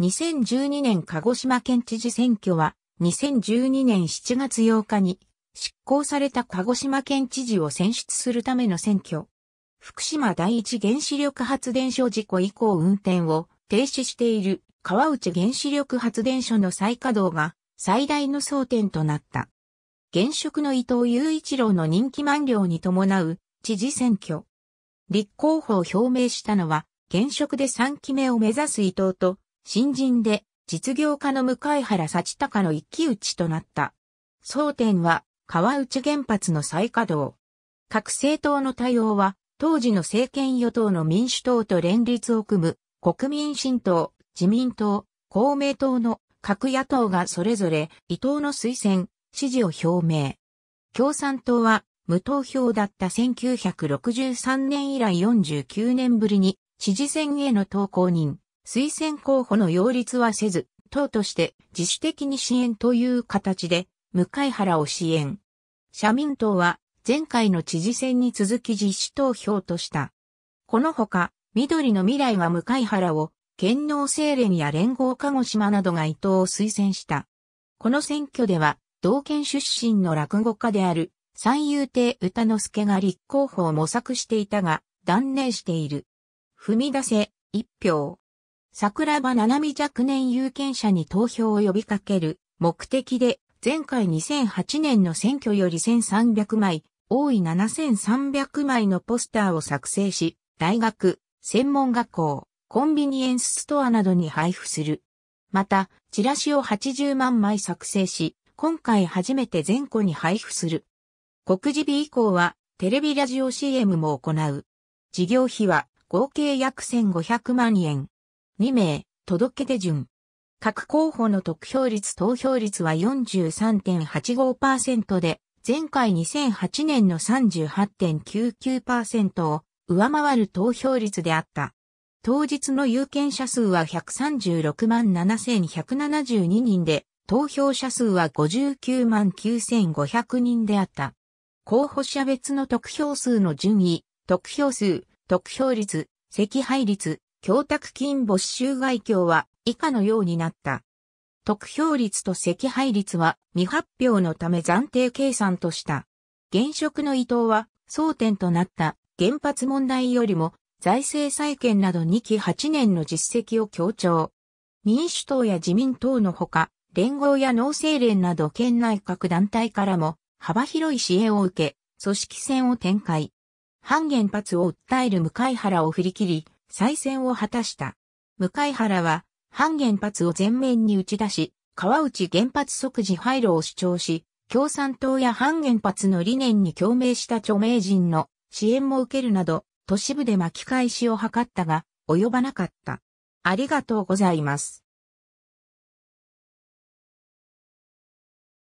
2012年鹿児島県知事選挙は、2012年7月8日に執行された鹿児島県知事を選出するための選挙。福島第一原子力発電所事故以降運転を停止している川内原子力発電所の再稼働が最大の争点となった。現職の伊藤雄一郎の人気満了に伴う知事選挙。立候補を表明したのは現職で3期目を目指す伊藤と新人で実業家の向原幸隆の一騎打ちとなった。争点は川内原発の再稼働。各政党の対応は当時の政権与党の民主党と連立を組む国民新党、自民党、公明党の各野党がそれぞれ伊藤の推薦、支持を表明。共産党は無投票だった1963年以来49年ぶりに知事選への投稿人、推薦候補の擁立はせず、党として自主的に支援という形で、向原を支援。社民党は前回の知事選に続き自主投票とした。このほか、緑の未来は向原を、県農清廉や連合鹿児島などが伊藤を推薦した。この選挙では、同県出身の落語家である三遊亭歌之助が立候補を模索していたが、断念している。踏み出せ、一票。桜庭七海若年有権者に投票を呼びかける目的で前回2008年の選挙より1300枚、多い7300枚のポスターを作成し、大学、専門学校、コンビニエンスストアなどに配布する。また、チラシを80万枚作成し、今回初めて全戸に配布する。告示日以降は、テレビラジオ CM も行う。事業費は合計約1500万円。2名、届け出順。各候補の得票率投票率は43.85%で、前回2008年の38.99%を上回る投票率であった。当日の有権者数は136万7172人で、投票者数は59万9500人であった。候補者別の得票数の順位、得票数、得票率、赤配率、供託金没収外境は以下のようになった。得票率と赤配率は未発表のため暫定計算とした。現職の伊藤は争点となった原発問題よりも財政再建など2期8年の実績を強調。民主党や自民党のほか、連合や農政連など県内各団体からも幅広い支援を受け、組織戦を展開。反原発を訴える向原を振り切り、再選を果たした。向原は、反原発を前面に打ち出し、川内原発即時廃炉を主張し、共産党や反原発の理念に共鳴した著名人の支援も受けるなど、都市部で巻き返しを図ったが、及ばなかった。ありがとうございます。